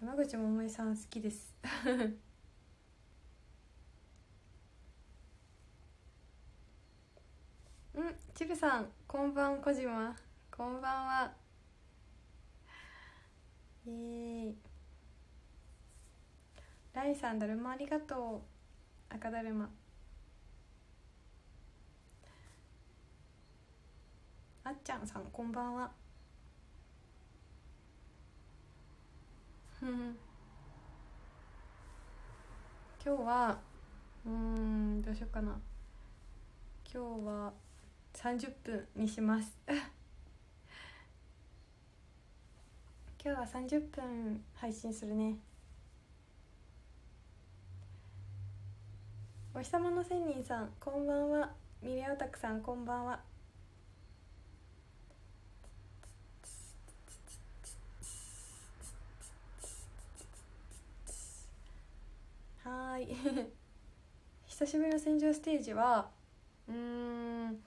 山口百恵さん好きです。うんちるさんこんばん小島こんばんは。イエーイ。ライさんだるまありがとう。赤だるま。あっちゃんさんこんばんはふん 今日はうんどうしようかな。今日は30分にします。今日は30分配信するね。お日様の仙人さんこんばんは。ミレオタクさんこんばんは。しぶりの戦場ステージはうーん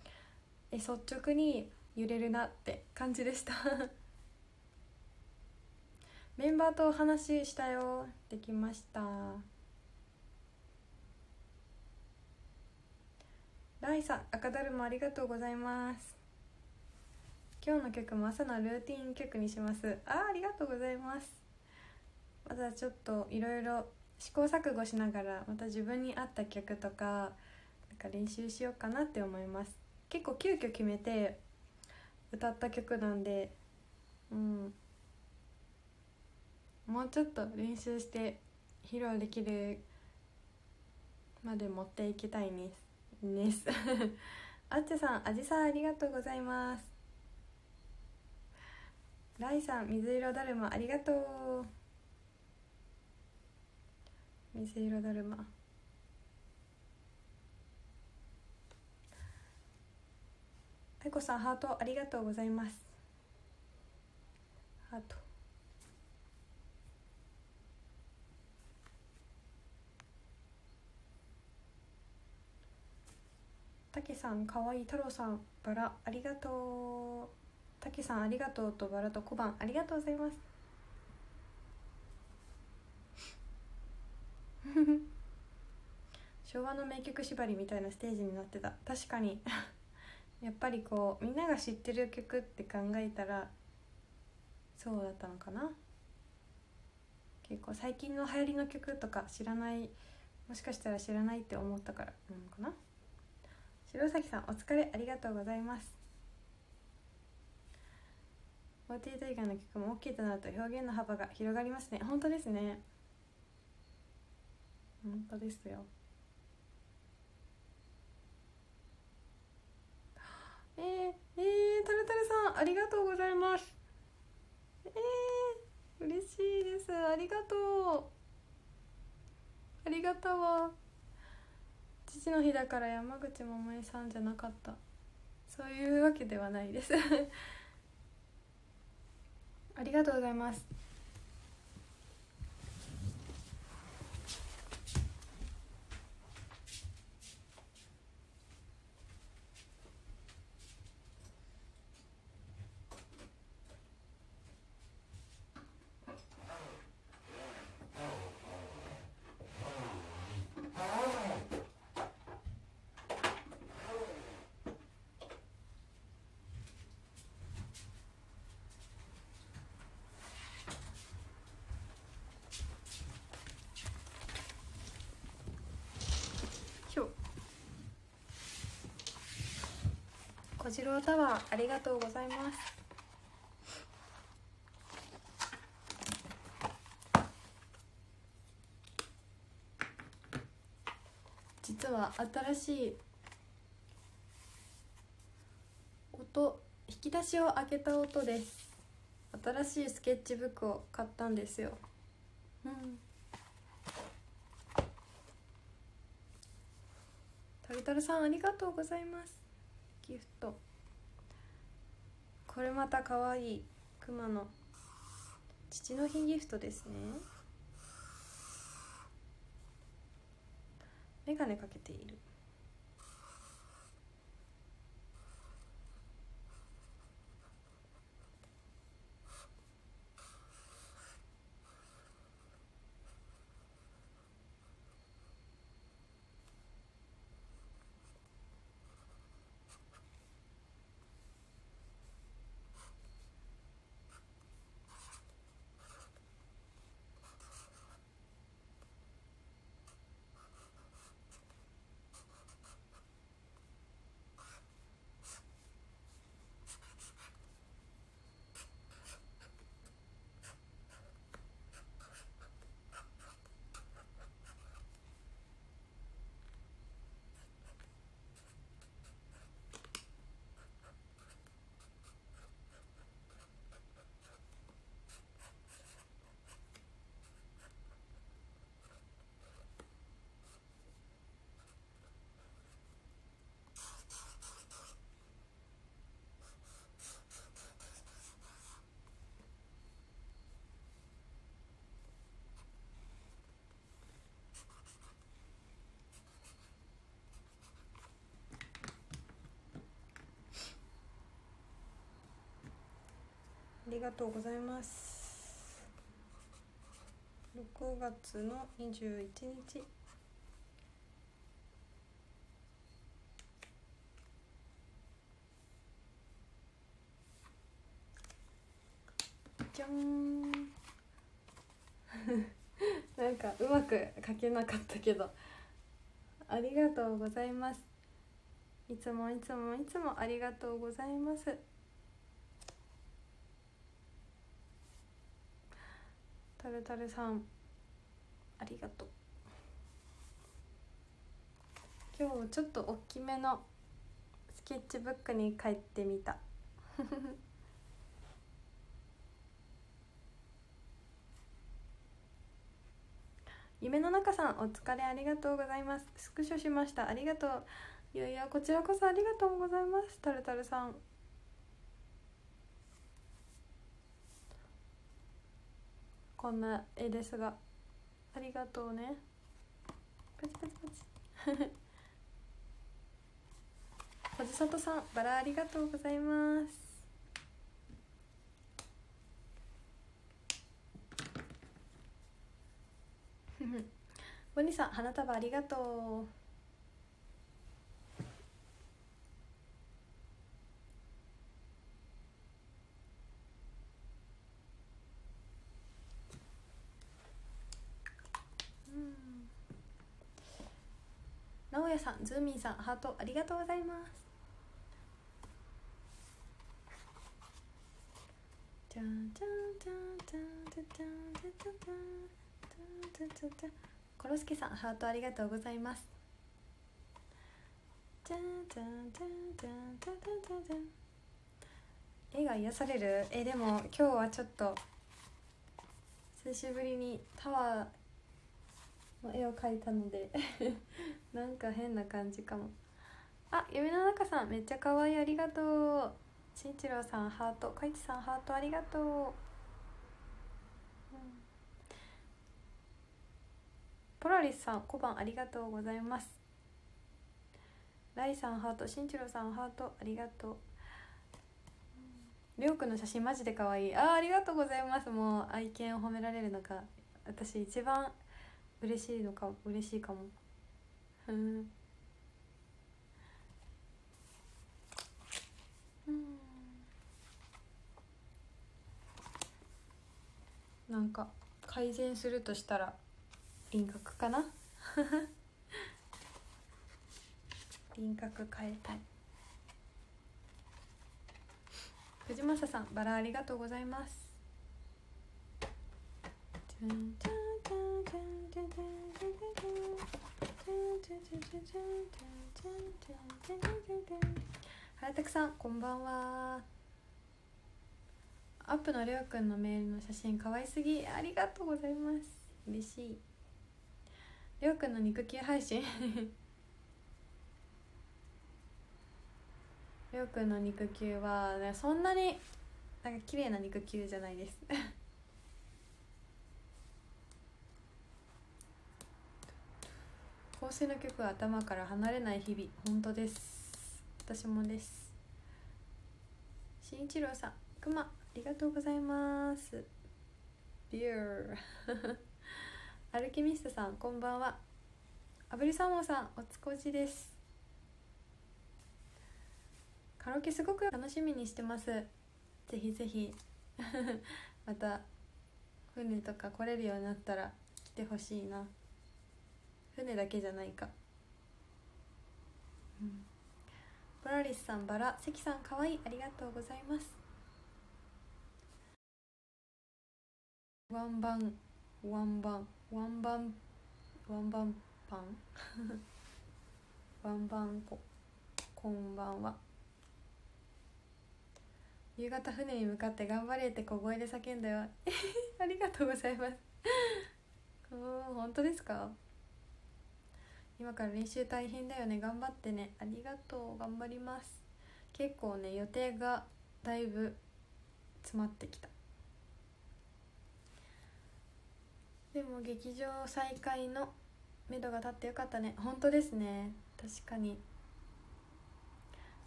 え率直に揺れるなって感じでした。メンバーとお話ししたよ。できました。ライさん赤だるまありがとうございます。今日の曲も朝のルーティン曲にします。あありがとうございます。まだちょっといろいろ試行錯誤しながらまた自分に合った曲とかなんか練習しようかなって思います。結構急遽決めて歌った曲なんでうん。もうちょっと練習して披露できるまで持っていきたいねです。あっちさんあじさんありがとうございます。ライさん水色だるまありがとう。水色だるま。あいこさんハートありがとうございます。ハート。たけさんかわいい太郎さんバラありがとう。たけさんありがとうとバラと小判ありがとうございます。昭和の名曲縛りみたいなステージになってた。確かに。やっぱりこうみんなが知ってる曲って考えたらそうだったのかな。結構最近の流行りの曲とか知らないもしかしたら知らないって思ったからなのかな。白崎さんお疲れありがとうございます。48以外の曲も OK となると表現の幅が広がりますね。本当ですね。本当ですよ。えー、えー、タルタルさんありがとうございます。えー、嬉しいです。ありがとう。ありがたわ。父の日だから山口百恵さんじゃなかった。そういうわけではないです。ありがとうございますひょ小次郎タワーありがとうございます。実は新しい音引き出しを開けた音です。新しいスケッチブックを買ったんですよ。うん。タルタルさんありがとうございます。ギフト。これまた可愛いクマの父の日ギフトですね。メガネかけている。りがとうございます。6月の21日。じゃん。なんかうまく書けなかったけど。ありがとうございます。いつもいつもいつもありがとうございます。ルタルさんありがとう。今日ちょっと大きめのスケッチブックに書いてみた。夢の中さんお疲れありがとうございます。スクショしました。ありがとう。いやいやこちらこそありがとうございます。タルタルさん。こんな絵ですが。ありがとうね。パチパチパチ。ほじさとさんバラありがとうございます。ボニさん花束ありがとう。直哉さんズーミンさんハートありがとうございます。じゃんじゃんじゃんじゃんじゃんじゃんじゃんじゃんじゃんじゃんじゃん。コロスケさんハートありがとうございます。じゃんじゃんじゃんじゃんじゃんじゃんじゃん絵が癒される？えでも今日はちょっと久しぶりにタワーの絵を描いたので なんか変な感じかも。あ夢の中さんめっちゃ可愛いありがとう。しんちろうさんハート。かいちさんハートありがとう、うん、ポラリスさん小判ありがとうございます。ライさんハート。しんちろうさんハートありがとう。りょうくんの写真マジで可愛い。ああありがとうございます。もう愛犬を褒められるのか私一番嬉しいのか嬉しいかも。うん。なんか改善するとしたら輪郭かな？輪郭変えたい。藤正さんバラありがとうございます原拓さんこんばんは。アップのりょうくんのメールの写真可愛すぎ。ありがとうございます。嬉しい。りょうくんの肉球配信。りょうくんの肉球は、ね、そんなになんか綺麗な肉球じゃないです。香水の曲は頭から離れない日々本当です。私もです。新一郎さんくまありがとうございます。ビューアルケミストさんこんばんは。アブリサーモンさんおつこじです。カラオケすごく楽しみにしてます。ぜひぜひ。また船とか来れるようになったら来てほしいな。船だけじゃないか。うん。ポラリスさんバラ。関さんかわい。いありがとうございます。ワンバン。ワンバン。ワンバン。ワンバンパン。ワンバンここんばんは。夕方船に向かって頑張れって小声で叫んだよ。ありがとうございます。お本当ですか？今から練習大変だよね。頑張ってね。ありがとう。頑張ります。結構ね予定がだいぶ詰まってきた。でも劇場再開のめどが立ってよかったね。本当ですね。確かに。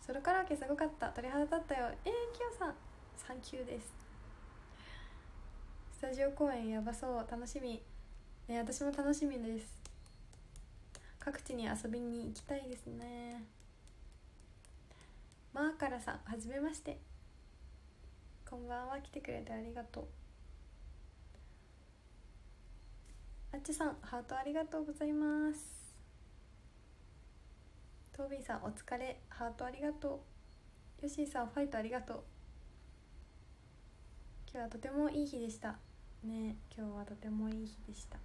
ソロカラオケすごかった。鳥肌立ったよ。えー、キヨさん。サンキューです。スタジオ公演やばそう。楽しみ。ね私も楽しみです。各地に遊びに行きたいですね。マーカラさんはじめまして。こんばんは。来てくれてありがとう。あっちさんハートありがとうございます。トービーさんお疲れ。ハートありがとう。ヨッシーさんファイトありがとう。今日はとてもいい日でした。ね今日はとてもいい日でした。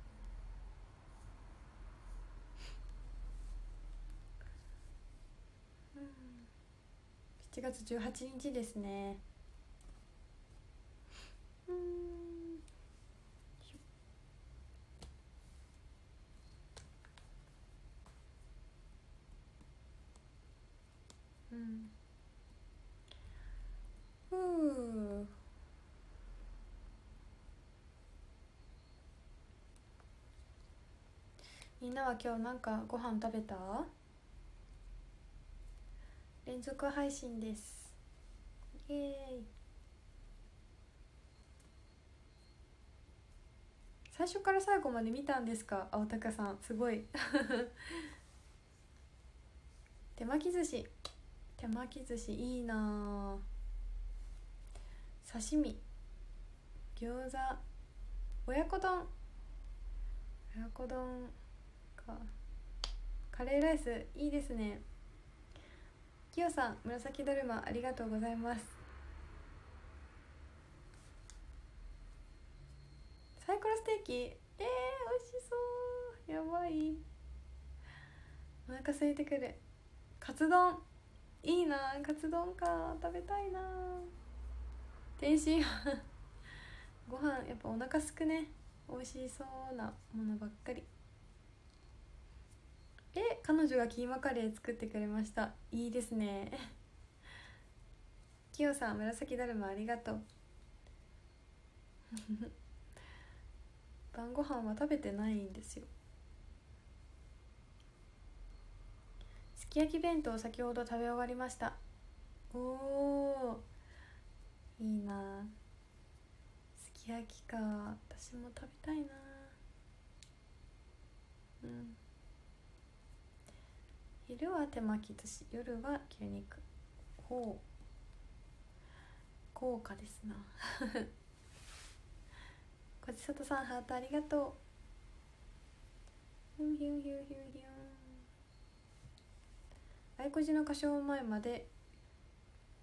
7月18日ですね。うんうん。ふう。みんなは今日なんかご飯食べた？連続配信です。イエーイ。最初から最後まで見たんですか？青高さん。すごい。手巻き寿司。手巻き寿司いいな刺身。餃子。親子丼。親子丼か。カレーライスいいですね。きよさん紫だるまありがとうございます。サイコロステーキ。えー、美味しそう。やばい。お腹空いてくる。カツ丼。いいな。カツ丼か。食べたいな。天津飯。ご飯やっぱお腹すくね。美味しそうなものばっかり。彼女がキーマカレー作ってくれました。いいですね。きよさん紫だるまありがとう。晩ご飯は食べてないんですよ。すき焼き弁当先ほど食べ終わりました。おおいいな。すき焼きか。私も食べたいな。うん。昼は手巻き寿司夜は牛肉。ほう。豪華ですな。こちさとさんハートありがとう。ヒュンヒュンヒュンヒュンヒュン愛子寺の歌唱前まで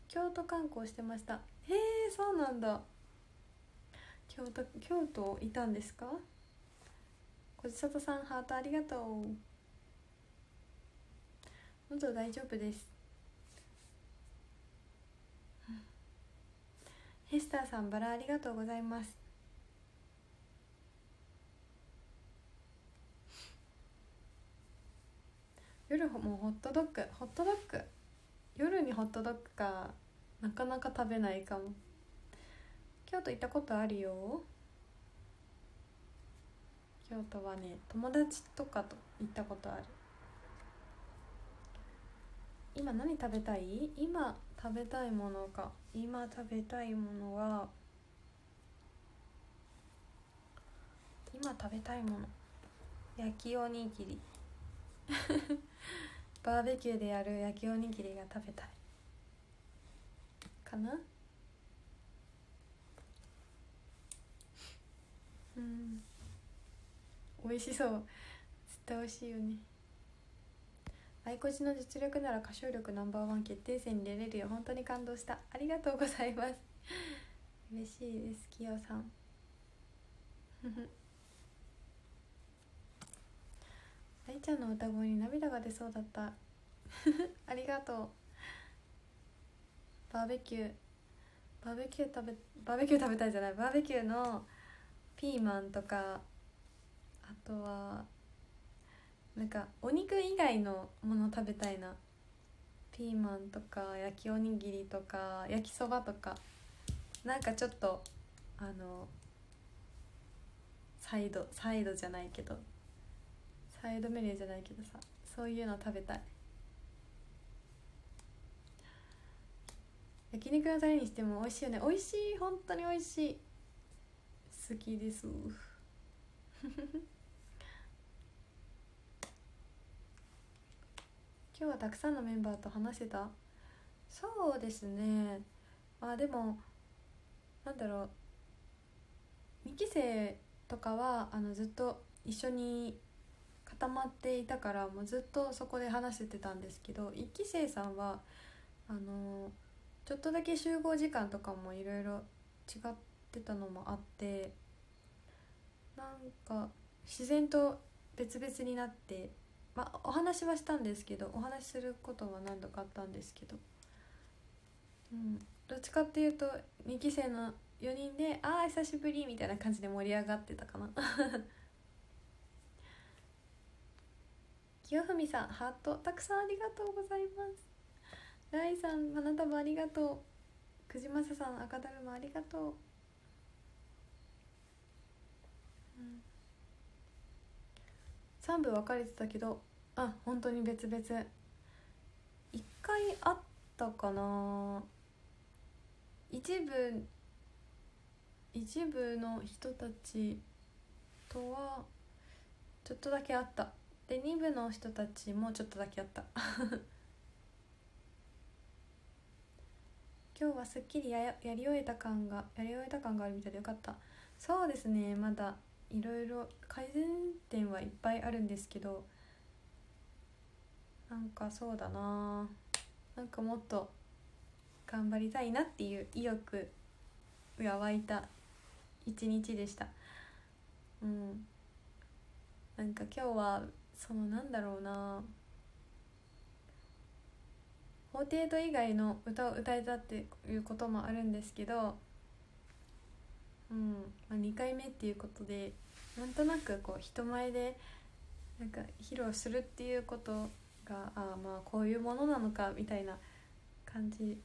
京都観光してました。へえそうなんだ。京都京都いたんですか？こちさとさんハートありがとう。喉大丈夫です。ヘスターさんバラありがとうございます。夜もホットドッグ。ホットドッグ？夜にホットドッグかなかなか食べないかも。京都行ったことあるよ。京都はね友達とかと行ったことある。今何食べたい？今食べたいものか。今食べたいものは今食べたいもの。焼きおにぎり。バーベキューでやる焼きおにぎりが食べたい。かな？うん。美味しそう。絶対美味しいよね。愛子寺の実力なら歌唱力ナンバーワン決定戦に出れるよ。本当に感動した。ありがとうございます。嬉しいですきよさん。愛ちゃんの歌声に涙が出そうだった。ありがとう。バーベキュー。バーベキュー食べバーベキュー食べたいじゃない。バーベキューのピーマンとかあとはなんかお肉以外のもの食べたいな。ピーマンとか焼きおにぎりとか焼きそばとか。なんかちょっとあのサイドサイドじゃないけど。サイドメニューじゃないけどさ。そういうの食べたい。焼肉のタレにしても美味しいよね。美味しい。本当に美味しい。好きです。今日はたくさんのメンバーと話せた？そうですね。まあでもなんだろう。2期生とかはあのずっと一緒に固まっていたからもうずっとそこで話せてたんですけど1期生さんはあのちょっとだけ集合時間とかもいろいろ違ってたのもあってなんか自然と別々になってまあお話はしたんですけどお話しすることは何度かあったんですけど、うん、どっちかっていうと2期生の4人で「ああ久しぶり」みたいな感じで盛り上がってたかな。清文さんハートたくさんありがとうございます。ライさん花束ありがとう。くじまささん赤だるまありがとう、うん、3部分かれてたけどあ本当に別々。1回あったかな。一部一部の人たちとはちょっとだけあった。で2部の人たちもちょっとだけあった。今日はすっきりややり終えた感がやり終えた感があるみたいでよかった。そうですねまだいろいろ改善点はいっぱいあるんですけどなんかそうだな。なんかもっと頑張りたいなっていう意欲が湧いた一日でした。うん。なんか今日はそのなんだろうな。法程度以外の歌を歌えたっていうこともあるんですけど、うん。まあ、2回目っていうことでなんとなくこう人前でなんか披露するっていうことがああまあこういうものなのかみたいな感じ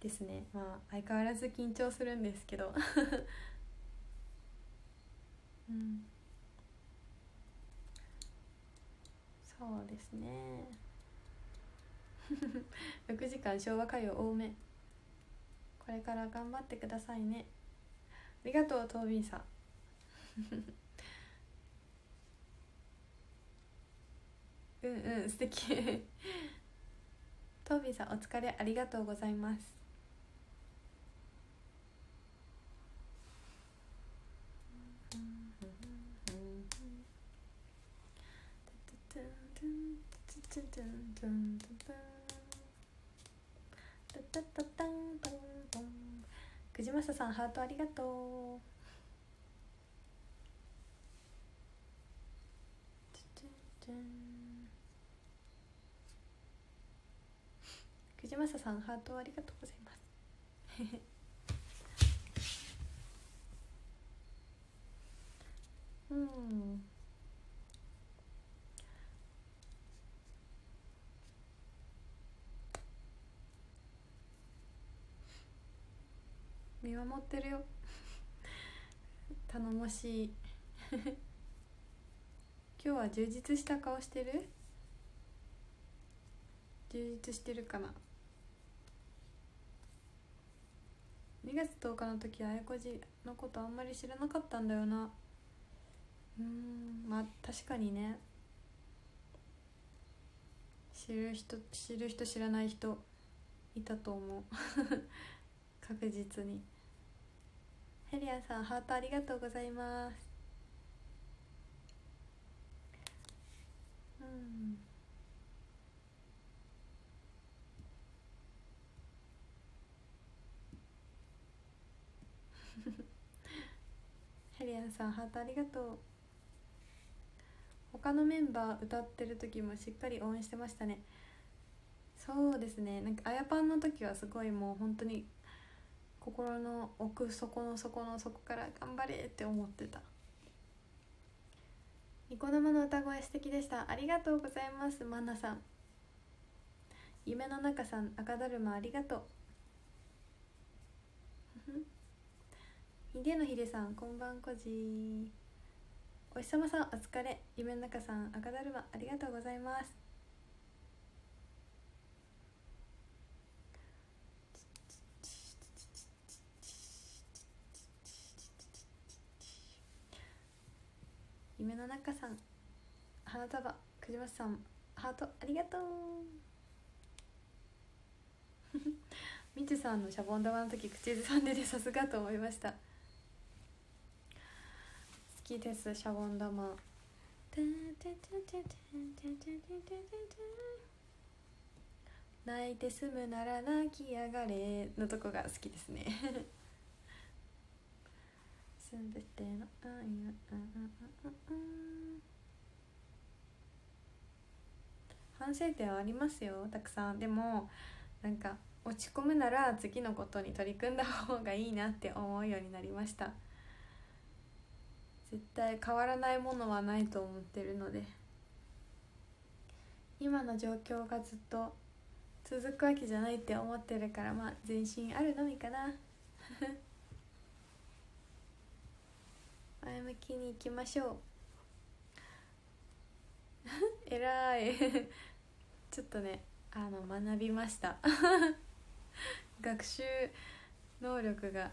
ですね。まあ相変わらず緊張するんですけど。うん。そうですね。6時間昭和歌謡多め。これから頑張ってくださいね。ありがとうトービーさん。うんうん素敵。トービーさんお疲れありがとうございます。くじまささんハートありがとうくじまささんハートありがとうございます。うん。見守ってるよ。頼もしい。今日は充実した顔してる？充実してるかな？2月10日の時あやこじのことあんまり知らなかったんだよな。うんまあ確かにね。知る人知る人知らない人いたと思う。確実に。ヘリアさんハートありがとうございます。うん。ヘリアンさんハートありがとう。他のメンバー歌ってる時もしっかり応援してましたね。そうですね。なんかあやパンの時はすごいもう本当に心の奥底の底の底から頑張れって思ってた。ニコ生の歌声素敵でした。ありがとうございますマナさん。夢の中さん赤だるまありがとう。秀野秀さんこんばんこじ。お日様さんお疲れ。夢の中さん赤だるまありがとうございます。夢の中さん花束くじまさんハートありがとう。みちさんのシャボン玉の時口ずさんでてさすがと思いました。きですシャボン玉。泣いて済むなら泣きやがれのとこが好きですね。すべて。の愛が反省点はありますよたくさん。でもなんか落ち込むなら次のことに取り組んだ方がいいなって思うようになりました。絶対変わらないものはないと思ってるので。今の状況がずっと続くわけじゃないって思ってるからまあ前進あるのみかな。前向きにいきましょう。えらい。ちょっとねあの学びました。学習能力が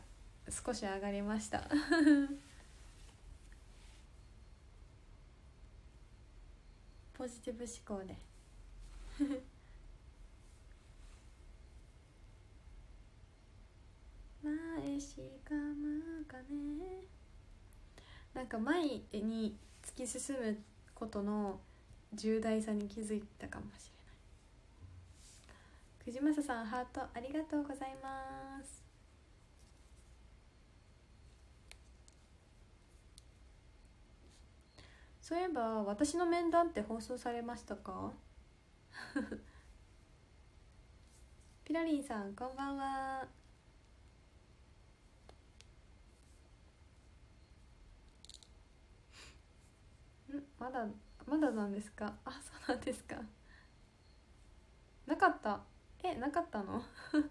少し上がりました。ポジティブ思考で。前しかむかね。なんか前に突き進むことの重大さに気づいたかもしれない。藤正さんハートありがとうございます。そういえば私の面談って放送されましたか？ピラリンさんこんばんは。ん？まだまだなんですか？あそうなんですか。なかった？えなかったの？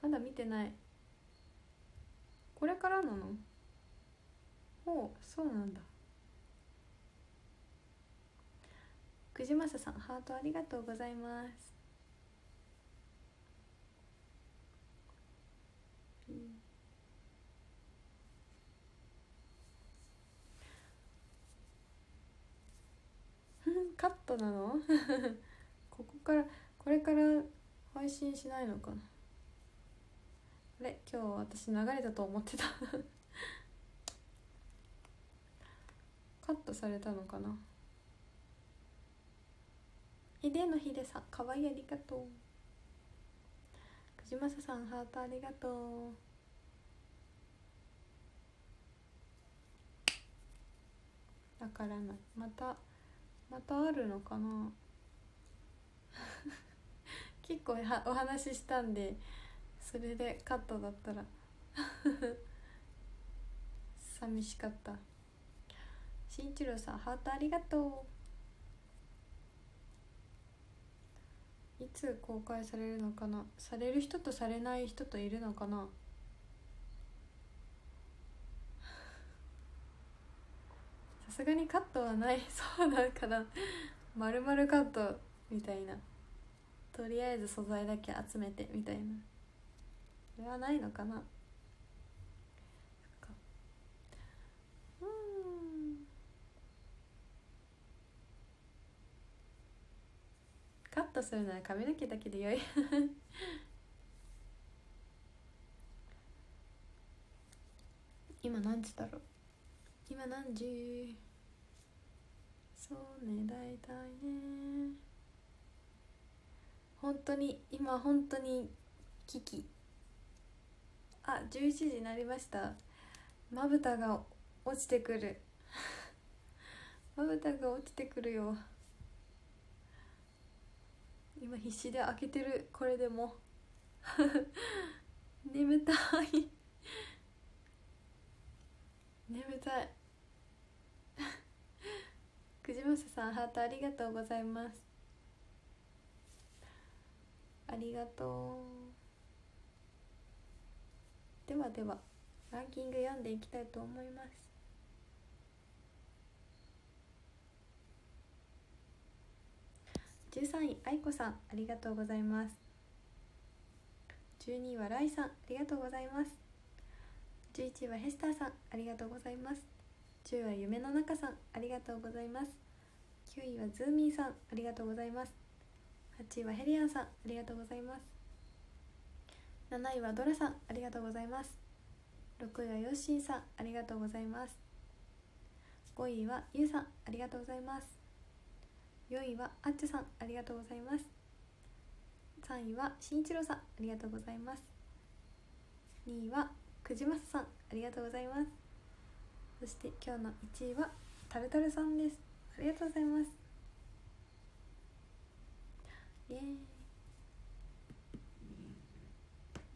まだ見てない。これからなの？おそうなんだ。くじまささんハートありがとうございます。カットなの？ここからこれから配信しないのかな？あれ今日私流れたと思ってた。カットされたのかな？ひでのひでさんかわいいありがとう。くじまささんハートありがとう。わからないまたまたあるのかな？結構はお話ししたんでそれでカットだったら。寂しかった。しん一郎さんハートありがとう。いつ公開されるのかな？される人とされない人といるのかな？さすがにカットはない。そうだからまるまるカットみたいな。とりあえず素材だけ集めてみたいな。それはないのかな？カットするなら髪の毛だけでよい。今何時だろう？今何時？そうね大体ね。本当に今本当に危機。あ11時になりました。まぶたが落ちてくる。まぶたが落ちてくるよ。今必死で開けてるこれでも。眠たい。眠たい。くじまささんハートありがとうございます。ありがとう。ではではランキング読んでいきたいと思います。13位愛子さんありがとうございます。12位はライさんありがとうございます。11位はヘスターさんありがとうございます。10位は夢の中さんありがとうございます。9位はズーミーさんありがとうございます。8位はヘリアンさんありがとうございます。7位はドラさんありがとうございます。6位はヨッシーさんありがとうございます。5位はゆうさんありがとうございます。4位はあっちさんありがとうございます。3位はしんいちろうさんありがとうございます。2位はくじまささんありがとうございます。そして今日の1位はタルタルさんです。ありがとうございます。イエーイ。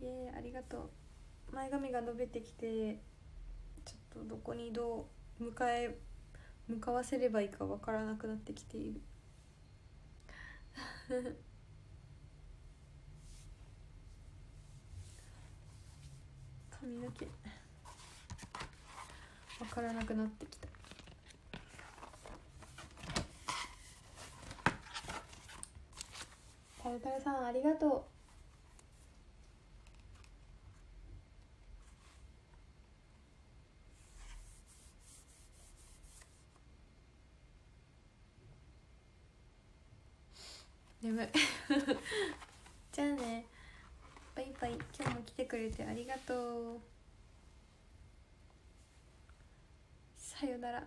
イエーイありがとう。前髪が伸びてきてちょっとどこにどう向かえ向かわせればいいかわからなくなってきている。髪の毛。分からなくなってきた。タルタルさんありがとう。眠い。じゃあね。バイバイ。今日も来てくれてありがとう。さよなら。